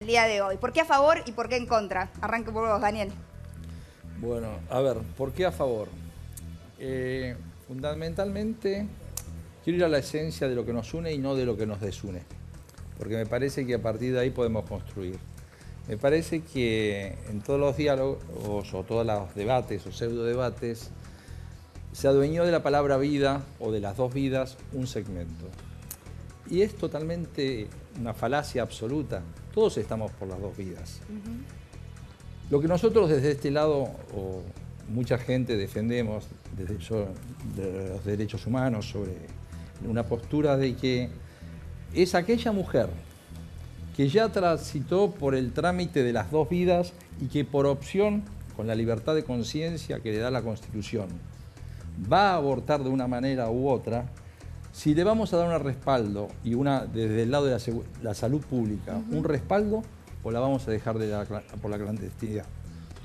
el día de hoy. ¿Por qué a favor y por qué en contra? Arranque por vos, Daniel. Bueno, a ver, ¿por qué a favor? Eh, fundamentalmente, quiero ir a la esencia de lo que nos une y no de lo que nos desune, porque me parece que a partir de ahí podemos construir. Me parece que en todos los diálogos o todos los debates o pseudo debates se adueñó de la palabra vida o de las dos vidas un segmento. Y es totalmente una falacia absoluta. Todos estamos por las dos vidas. Lo que nosotros desde este lado, o mucha gente defendemos, desde de los derechos humanos, sobre una postura de que es aquella mujer que ya transitó por el trámite de las dos vidas y que por opción, con la libertad de conciencia que le da la Constitución, va a abortar de una manera u otra, si le vamos a dar un respaldo y una desde el lado de la, salud pública, un respaldo, o la vamos a dejar por la clandestinidad.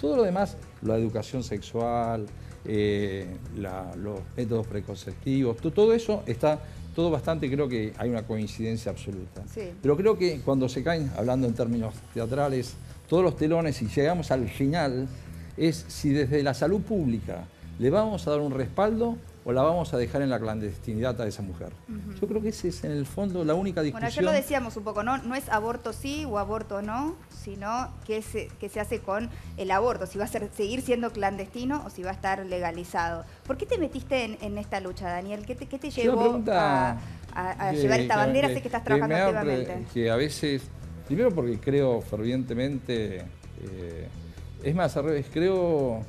Todo lo demás, la educación sexual, eh, los métodos preconceptivos, todo eso está todo bastante, creo que hay una coincidencia absoluta. Pero creo que cuando se caen, hablando en términos teatrales, todos los telones y llegamos al final, es si desde la salud pública le vamos a dar un respaldo o la vamos a dejar en la clandestinidad a esa mujer. Yo creo que esa es en el fondo la única discusión. Bueno, ayer lo decíamos un poco, ¿no? No es aborto sí o aborto no, sino qué se, se hace con el aborto, si va a seguir siendo clandestino o si va a estar legalizado. ¿Por qué te metiste en, esta lucha, Daniel? ¿Qué te, llevó a, llevar esta bandera? sé que estás trabajando activamente. Que a veces, primero porque creo fervientemente, eh, es más, creo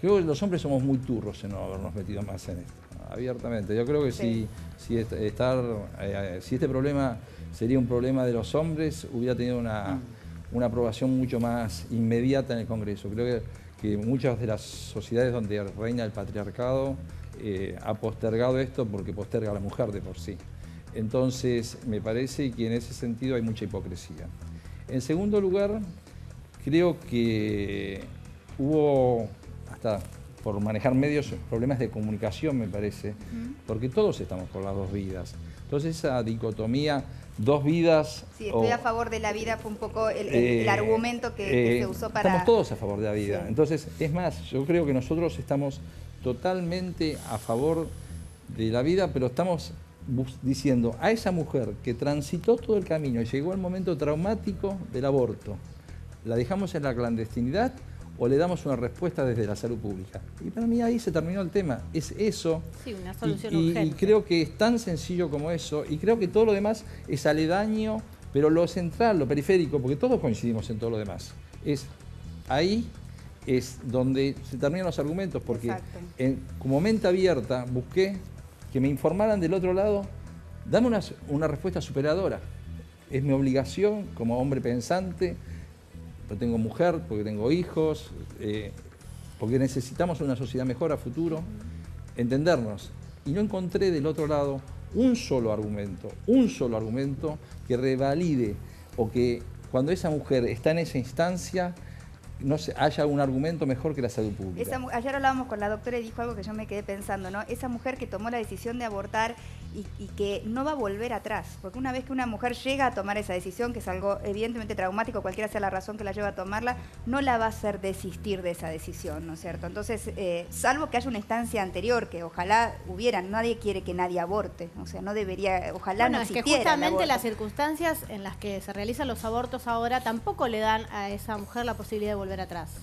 Creo que los hombres somos muy turros en no habernos metido más en esto, abiertamente. Yo creo que si, si, estar, eh, si este problema sería un problema de los hombres, hubiera tenido una, mm. aprobación mucho más inmediata en el Congreso. Creo que, muchas de las sociedades donde reina el patriarcado eh, ha postergado esto porque posterga a la mujer de por sí. Entonces, me parece que en ese sentido hay mucha hipocresía. En segundo lugar, creo que hubo hasta por manejar medios, problemas de comunicación, me parece, porque todos estamos por las dos vidas. Entonces esa dicotomía, dos vidas... Sí, estoy a favor de la vida, fue un poco el, eh, argumento que, se eh, usó para... Estamos todos a favor de la vida. Entonces, es más, yo creo que nosotros estamos totalmente a favor de la vida, pero estamos diciendo a esa mujer que transitó todo el camino y llegó al momento traumático del aborto, ¿la dejamos en la clandestinidad o le damos una respuesta desde la salud pública. Y para mí ahí se terminó el tema. Es eso. Sí, una solución y, urgente. Y creo que es tan sencillo como eso. Y creo que todo lo demás es aledaño, pero lo central, lo periférico, porque todos coincidimos en todo lo demás. Es ahí es donde se terminan los argumentos, porque como mente abierta busqué que me informaran del otro lado, dame una, una respuesta superadora. Es mi obligación como hombre pensante porque tengo mujer, porque tengo hijos, eh, porque necesitamos una sociedad mejor a futuro, entendernos. Y no encontré del otro lado un solo argumento, un solo argumento que revalide o que cuando esa mujer está en esa instancia no haya un argumento mejor que la salud pública. ayer hablábamos con la doctora y dijo algo que yo me quedé pensando, ¿no? Esa mujer que tomó la decisión de abortar y, que no va a volver atrás, porque una vez que una mujer llega a tomar esa decisión, que es algo evidentemente traumático, cualquiera sea la razón que la lleva a tomarla, no la va a hacer desistir de esa decisión, ¿no es cierto? Entonces, eh, salvo que haya una instancia anterior, que ojalá hubiera, nadie quiere que nadie aborte, o sea, no debería, ojalá no existiera. Es que justamente las circunstancias en las que se realizan los abortos ahora tampoco le dan a esa mujer la posibilidad de volver atrás.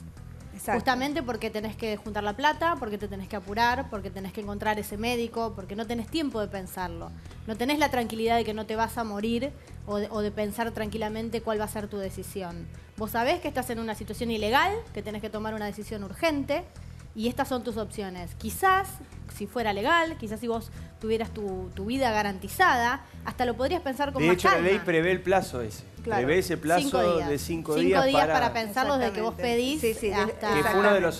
Justamente porque tenés que juntar la plata, porque te tenés que apurar, porque tenés que encontrar ese médico, porque no tenés tiempo de pensarlo. No tenés la tranquilidad de que no te vas a morir o de, o de pensar tranquilamente cuál va a ser tu decisión. Vos sabés que estás en una situación ilegal, que tenés que tomar una decisión urgente y estas son tus opciones. Quizás, si fuera legal, quizás si vos tuvieras tu, vida garantizada, hasta lo podrías pensar como De hecho, la ley prevé el plazo ese. Prevé ese plazo de cinco días, cinco días para, pensarlo desde que vos pedís Que fue uno de los,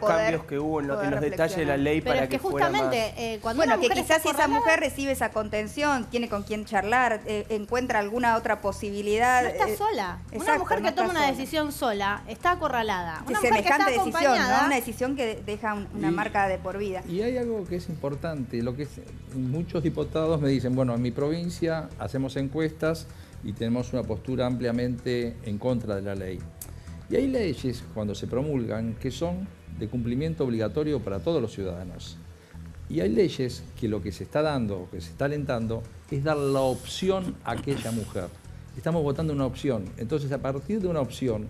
cambios que hubo en, los detalles de la ley para que, justamente eh, cuando bueno, que quizás si esa mujer recibe esa contención, tiene con quién charlar, eh, encuentra alguna otra posibilidad. No está eh, sola. una mujer que toma una decisión sola está acorralada. Una semejante decisión, Una decisión que deja una marca de por vida. Y hay algo que es importante, lo que muchos diputados me dicen, bueno, en mi provincia hacemos encuestas y tenemos una postura ampliamente en contra de la ley. Y hay leyes, cuando se promulgan, que son de cumplimiento obligatorio para todos los ciudadanos. Y hay leyes que lo que se está dando, que se está alentando, es dar la opción a aquella mujer. Estamos votando una opción. Entonces, a partir de una opción,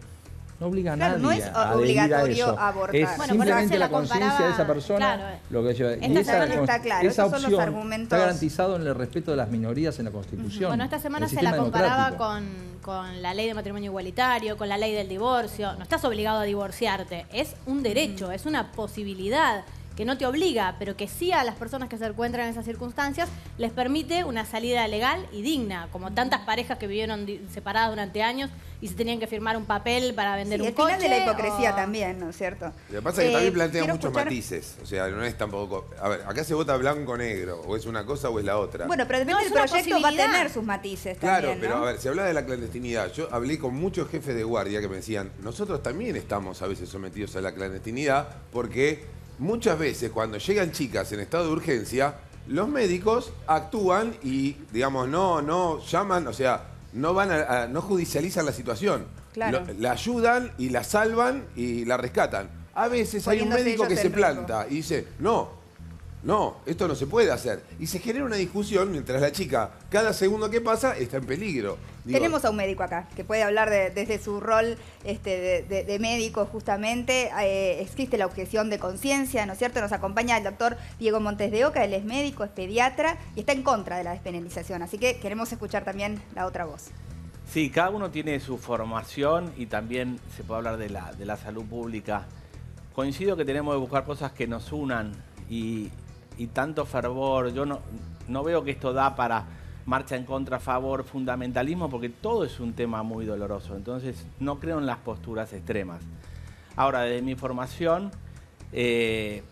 no obliga a nadie no es a obligatorio a abortar. Es simplemente la conciencia de esa persona lo que lleva. y esa, está claro, esa opción está garantizado en el respeto de las minorías en la Constitución. Bueno, esta semana se la comparaba con, con la ley de matrimonio igualitario, con la ley del divorcio. No estás obligado a divorciarte, es un derecho, es una posibilidad que no te obliga, pero que sí a las personas que se encuentran en esas circunstancias les permite una salida legal y digna, como tantas parejas que vivieron separadas durante años y se tenían que firmar un papel para vender un coche. El de la hipocresía también, ¿no es cierto? Lo que pasa es que también eh, plantea muchos matices, o sea, no es tampoco... A ver, acá se vota blanco o negro, o es una cosa o es la otra. Bueno, pero depende del proyecto va a tener sus matices Claro, pero a ver, se habla de la clandestinidad. Yo hablé con muchos jefes de guardia que me decían, nosotros también estamos a veces sometidos a la clandestinidad porque muchas veces cuando llegan chicas en estado de urgencia, los médicos actúan y, digamos, no, no llaman, o sea, no van a, no judicializan la situación. la ayudan y la salvan y la rescatan. A veces hay un médico que se planta y dice, no, no, esto no se puede hacer. Y se genera una discusión mientras la chica, cada segundo que pasa, está en peligro. Tenemos a un médico acá que puede hablar desde su rol este, de, médico justamente. Eh, existe la objeción de conciencia, ¿no es cierto? Nos acompaña el doctor Diego Montes de Oca, él es médico, es pediatra y está en contra de la despenalización. Así que queremos escuchar también la otra voz. Sí, cada uno tiene su formación y también se puede hablar de la, de la salud pública. Coincido que tenemos que buscar cosas que nos unan y, y tanto fervor. Yo no, no veo que esto da para marcha en contra, favor, fundamentalismo, porque todo es un tema muy doloroso. Entonces, no creo en las posturas extremas. Ahora, desde mi formación, eh,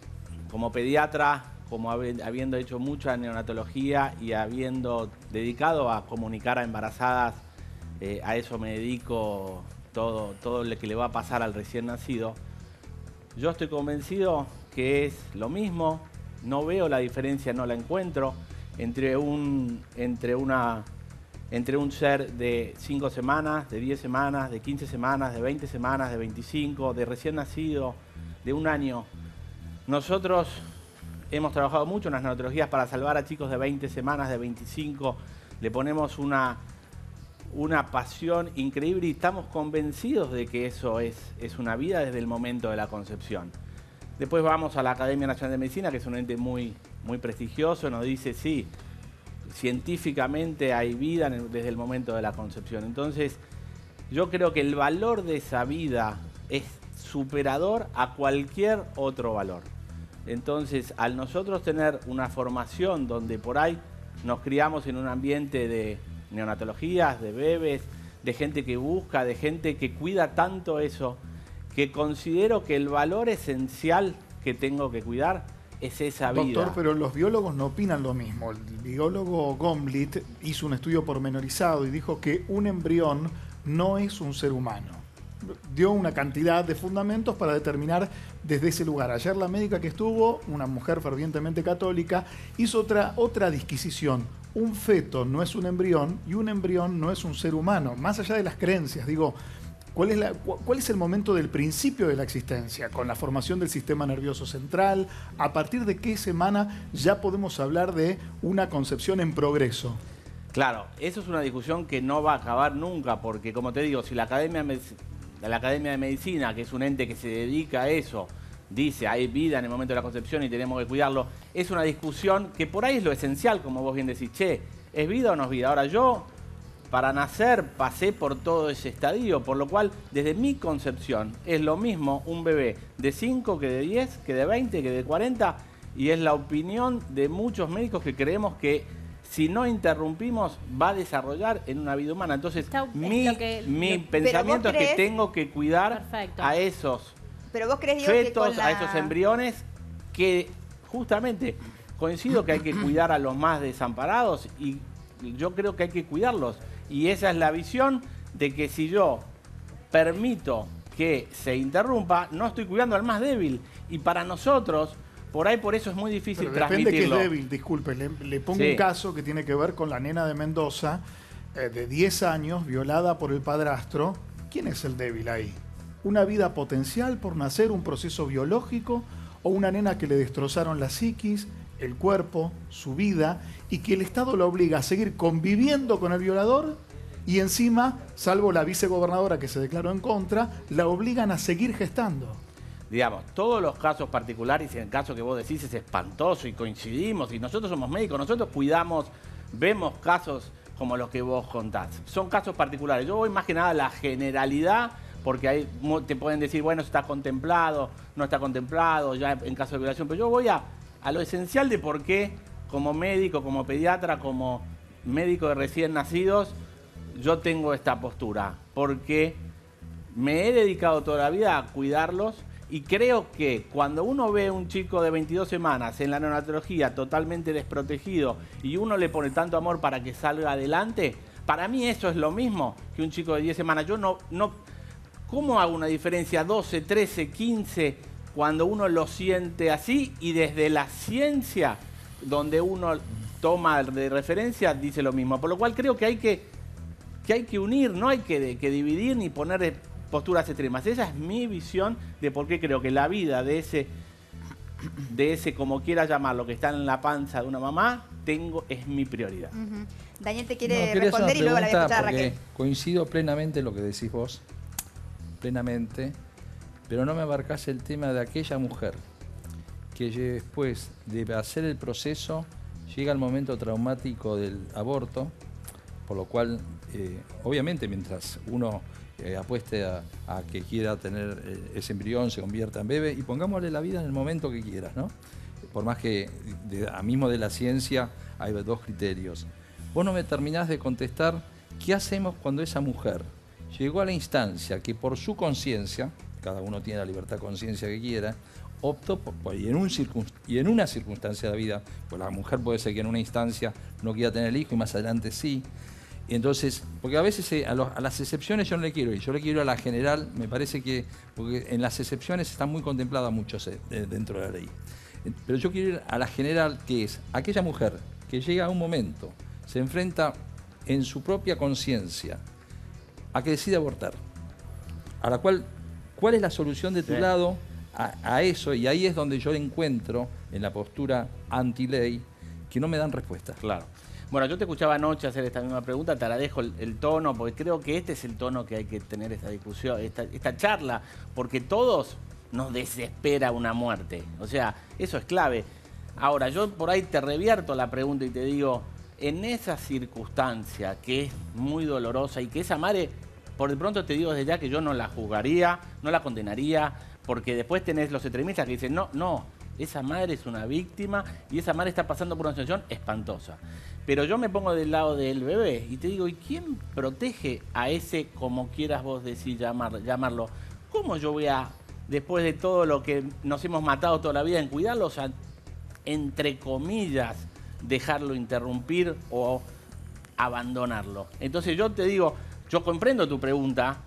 como pediatra, como habiendo hecho mucha neonatología y habiendo dedicado a comunicar a embarazadas, eh, a eso me dedico todo, todo lo que le va a pasar al recién nacido, yo estoy convencido que es lo mismo, no veo la diferencia, no la encuentro entre un, entre una, entre un ser de 5 semanas, de 10 semanas, de 15 semanas, de 20 semanas, de 25, de recién nacido, de un año. Nosotros hemos trabajado mucho en las neonatologías para salvar a chicos de 20 semanas, de 25. Le ponemos una, una pasión increíble y estamos convencidos de que eso es, es una vida desde el momento de la concepción. Después vamos a la Academia Nacional de Medicina, que es un ente muy, muy prestigioso, nos dice, sí, científicamente hay vida desde el momento de la concepción. Entonces, yo creo que el valor de esa vida es superador a cualquier otro valor. Entonces, al nosotros tener una formación donde por ahí nos criamos en un ambiente de neonatologías, de bebés, de gente que busca, de gente que cuida tanto eso, que considero que el valor esencial que tengo que cuidar es esa vida. Doctor, pero los biólogos no opinan lo mismo. El biólogo Gomlit hizo un estudio pormenorizado y dijo que un embrión no es un ser humano. Dio una cantidad de fundamentos para determinar desde ese lugar. Ayer la médica que estuvo, una mujer fervientemente católica, hizo otra, otra disquisición. Un feto no es un embrión y un embrión no es un ser humano. Más allá de las creencias, digo, ¿Cuál es, ¿Cuál es el momento del principio de la existencia? Con la formación del sistema nervioso central, ¿a partir de qué semana ya podemos hablar de una concepción en progreso? Claro, eso es una discusión que no va a acabar nunca, porque como te digo, si la Academia, la Academia de Medicina, que es un ente que se dedica a eso, dice hay vida en el momento de la concepción y tenemos que cuidarlo, es una discusión que por ahí es lo esencial, como vos bien decís, che, ¿es vida o no es vida? Ahora yo para nacer pasé por todo ese estadio, por lo cual desde mi concepción es lo mismo un bebé de 5 que de 10, que de 20, que de 40, y es la opinión de muchos médicos que creemos que si no interrumpimos va a desarrollar en una vida humana. Entonces, mi, mi pensamiento es que tengo que cuidar a esos pero vos crees, fetos, a esos embriones que justamente coincido que hay que cuidar a los más desamparados y yo creo que hay que cuidarlos. Y esa es la visión de que si yo permito que se interrumpa, no estoy cuidando al más débil. Y para nosotros, por ahí por eso es muy difícil Pero transmitirlo. Depende que es débil, disculpe. Le, pongo un caso que tiene que ver con la nena de Mendoza. eh, de 10 años violada por el padrastro, ¿quién es el débil ahí? ¿Una vida potencial por nacer, un proceso biológico o una nena que le destrozaron la psiquis, el cuerpo, su vida y que el Estado la obliga a seguir conviviendo con el violador y encima, salvo la vicegobernadora que se declaró en contra, la obligan a seguir gestando? digamos, todos los casos particulares, y el caso que vos decís es espantoso y coincidimos, y nosotros somos médicos, nosotros cuidamos, vemos casos como los que vos contás. Son casos particulares. Yo voy más que nada a la generalidad, porque ahí te pueden decir, bueno, está contemplado, no está contemplado, ya en caso de violación, pero yo voy a, a lo esencial de por qué, como médico, como pediatra, como médico de recién nacidos, yo tengo esta postura, porque me he dedicado toda la vida a cuidarlos y creo que cuando uno ve a un chico de 22 semanas en la neonatología totalmente desprotegido y uno le pone tanto amor para que salga adelante, para mí eso es lo mismo que un chico de 10 semanas. Yo no, no, ¿cómo hago una diferencia 12, 13, 15 cuando uno lo siente así y desde la ciencia donde uno toma de referencia dice lo mismo? Por lo cual creo que hay que, que, hay que unir, no hay que, que dividir ni poner posturas extremas. Esa es mi visión de por qué creo que la vida de ese, de ese como quiera llamarlo, que está en la panza de una mamá, tengo, es mi prioridad. Daniel te quiere responder y luego la voy a escuchar Raquel. Coincido plenamente en lo que decís vos, plenamente, pero no me abarcás el tema de aquella mujer que después de hacer el proceso llega el momento traumático del aborto, por lo cual, eh, obviamente, mientras uno apueste a, que quiera tener eh, ese embrión, se convierta en bebé y pongámosle la vida en el momento que quieras, ¿no? Por más que a mismo de la ciencia hay dos criterios. Vos no me terminás de contestar qué hacemos cuando esa mujer llegó a la instancia que por su conciencia, cada uno tiene la libertad de conciencia que quiera, optó por, y, en un y en una circunstancia de la vida, pues la mujer puede ser que en una instancia no quiera tener el hijo y más adelante sí, y entonces, porque a veces eh, a, las excepciones yo no le quiero ir, yo le quiero a la general, me parece que, porque en las excepciones están muy contempladas muchos eh, dentro de la ley. Eh, pero yo quiero ir a la general, que es aquella mujer que llega a un momento, se enfrenta en su propia conciencia a que decide abortar, a la cual, ¿cuál es la solución de tu lado a, a eso? Y ahí es donde yo encuentro en la postura anti-ley que no me dan respuesta. Claro. Bueno, yo te escuchaba anoche hacer esta misma pregunta, te agradezco el, el, tono, porque creo que este es el tono que hay que tener esta discusión, esta, esta charla, porque todos nos desespera una muerte. O sea, eso es clave. Ahora, yo por ahí te revierto la pregunta y te digo, en esa circunstancia que es muy dolorosa y que esa madre, por de pronto te digo desde ya que yo no la juzgaría, no la condenaría, porque después tenés los extremistas que dicen, no, no, esa madre es una víctima y esa madre está pasando por una situación espantosa. Pero yo me pongo del lado del bebé y te digo, ¿y quién protege a ese, como quieras vos decir, llamarlo? ¿Cómo yo voy a, después de todo lo que nos hemos matado toda la vida en cuidarlos, entre comillas, dejarlo interrumpir o abandonarlo? Entonces yo te digo, yo comprendo tu pregunta,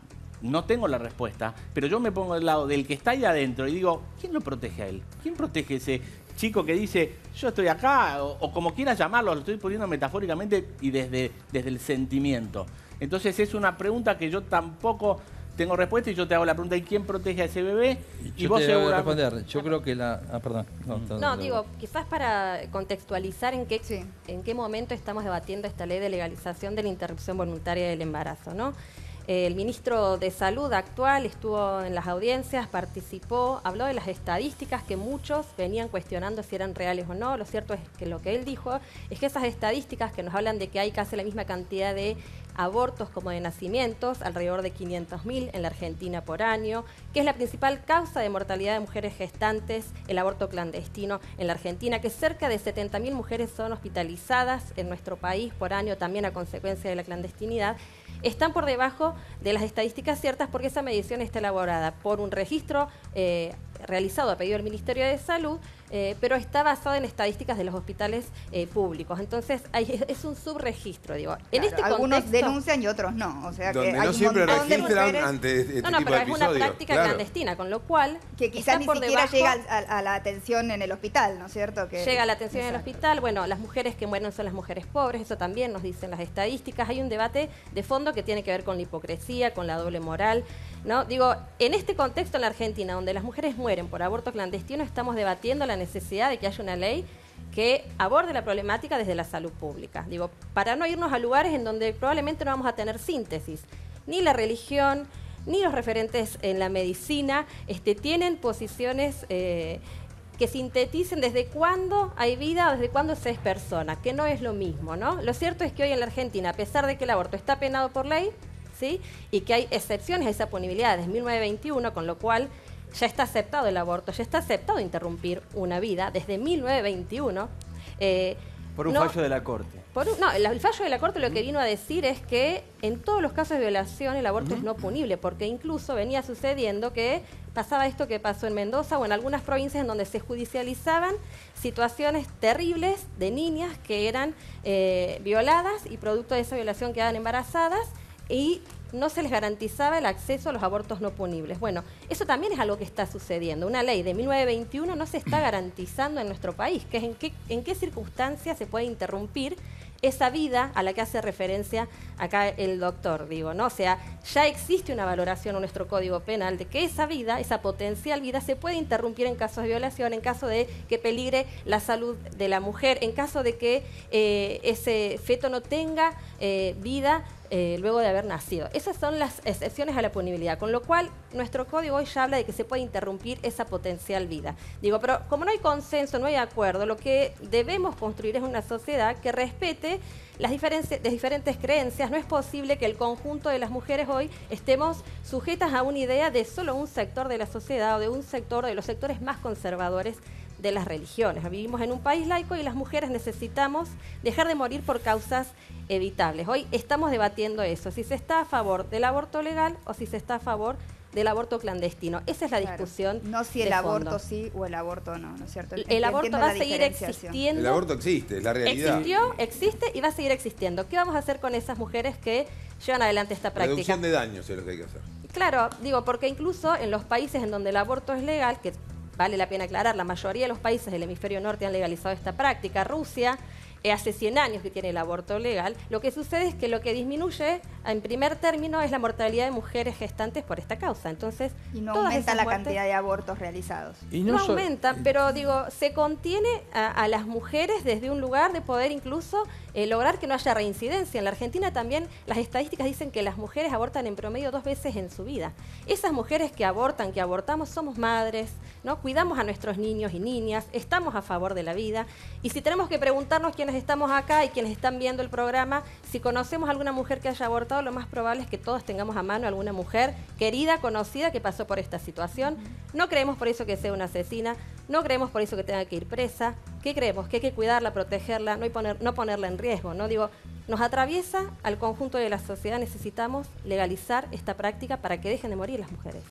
no tengo la respuesta, pero yo me pongo del lado del que está ahí adentro y digo, ¿quién lo protege a él? ¿Quién protege ese chico que dice, yo estoy acá, o, como quieras llamarlo, lo estoy poniendo metafóricamente y desde, desde el sentimiento? Entonces es una pregunta que yo tampoco tengo respuesta y yo te hago la pregunta, ¿y quién protege a ese bebé? Y, vos te voy a responder. Yo creo que la... Ah, perdón. No, digo, quizás para contextualizar en qué, en qué momento estamos debatiendo esta ley de legalización de la interrupción voluntaria del embarazo, ¿no? El ministro de Salud actual estuvo en las audiencias, participó, habló de las estadísticas que muchos venían cuestionando si eran reales o no. Lo cierto es que lo que él dijo es que esas estadísticas que nos hablan de que hay casi la misma cantidad de abortos como de nacimientos, alrededor de 500.000 en la Argentina por año, que es la principal causa de mortalidad de mujeres gestantes, el aborto clandestino en la Argentina, que cerca de 70.000 mujeres son hospitalizadas en nuestro país por año también a consecuencia de la clandestinidad, están por debajo de las estadísticas ciertas porque esa medición está elaborada por un registro eh, realizado a pedido del Ministerio de Salud eh, pero está basado en estadísticas de los hospitales eh, públicos. Entonces, es un subregistro, digo. en este algunos denuncian y otros no. O sea, que hay no siempre registran ante este No, no, pero es una práctica clandestina, con lo cual... Que quizás ni siquiera llega a, la atención en el hospital, ¿no es cierto? Que, llega a la atención en el hospital. Bueno, las mujeres que mueren son las mujeres pobres, eso también nos dicen las estadísticas. Hay un debate de fondo que tiene que ver con la hipocresía, con la doble moral. ¿no? Digo, en este contexto en la Argentina, donde las mujeres mueren por aborto clandestino, estamos debatiendo la necesidad de que haya una ley que aborde la problemática desde la salud pública. Digo, para no irnos a lugares en donde probablemente no vamos a tener síntesis. Ni la religión, ni los referentes en la medicina este, tienen posiciones eh, que sinteticen desde cuándo hay vida o desde cuándo se es persona, que no es lo mismo, ¿no? Lo cierto es que hoy en la Argentina, a pesar de que el aborto está penado por ley, ¿sí? y que hay excepciones a esa punibilidad desde 1921, con lo cual ya está aceptado el aborto, ya está aceptado interrumpir una vida desde 1921. Eh, por un fallo de la Corte. no, el, fallo de la Corte lo que vino a decir es que en todos los casos de violación el aborto es no punible, porque incluso venía sucediendo que pasaba esto que pasó en Mendoza o en algunas provincias en donde se judicializaban situaciones terribles de niñas que eran eh, violadas y producto de esa violación quedaban embarazadas y no se les garantizaba el acceso a los abortos no punibles. Bueno, eso también es algo que está sucediendo. Una ley de 1921 no se está garantizando en nuestro país, que es en qué, en qué circunstancias se puede interrumpir esa vida a la que hace referencia acá el doctor, digo, ¿no? O sea, ya existe una valoración en nuestro Código Penal de que esa vida, esa potencial vida, se puede interrumpir en casos de violación, en caso de que peligre la salud de la mujer, en caso de que eh, ese feto no tenga eh, vida eh, luego de haber nacido. Esas son las excepciones a la punibilidad, con lo cual nuestro código hoy ya habla de que se puede interrumpir esa potencial vida. Digo, pero como no hay consenso, no hay acuerdo, lo que debemos construir es una sociedad que respete las diferentes creencias. No es posible que el conjunto de las mujeres hoy estemos sujetas a una idea de solo un sector de la sociedad o de un sector de los sectores más conservadores de las religiones. Vivimos en un país laico y las mujeres necesitamos dejar de morir por causas evitables. Hoy estamos debatiendo eso, si se está a favor del aborto legal o si se está a favor del aborto clandestino. Esa es la discusión. No si el aborto sí o el aborto no, ¿no es cierto? El, aborto va a seguir existiendo. El aborto existe, es la realidad. Existió, existe y va a seguir existiendo. ¿Qué vamos a hacer con esas mujeres que llevan adelante esta práctica? Reducción de daños es lo que hay que hacer. Claro, digo, porque incluso en los países en donde el aborto es legal, que vale la pena aclarar, la mayoría de los países del hemisferio norte han legalizado esta práctica, Rusia, eh, hace 100 años que tiene el aborto legal, lo que sucede es que lo que disminuye en primer término es la mortalidad de mujeres gestantes por esta causa. Entonces, y no aumenta la cantidad de abortos realizados. Y no, aumenta, pero digo, se contiene a, las mujeres desde un lugar de poder incluso eh, lograr que no haya reincidencia. En la Argentina también las estadísticas dicen que las mujeres abortan en promedio dos veces en su vida. Esas mujeres que abortan, que abortamos, somos madres, ¿no? Cuidamos a nuestros niños y niñas, estamos a favor de la vida. Y si tenemos que preguntarnos quiénes estamos acá y quienes están viendo el programa, si conocemos a alguna mujer que haya abortado, lo más probable es que todos tengamos a mano alguna mujer querida, conocida, que pasó por esta situación. No creemos por eso que sea una asesina, no creemos por eso que tenga que ir presa. ¿Qué creemos? Que hay que cuidarla, protegerla, no, no ponerla en riesgo, ¿no? Digo, nos atraviesa al conjunto de la sociedad, necesitamos legalizar esta práctica para que dejen de morir las mujeres.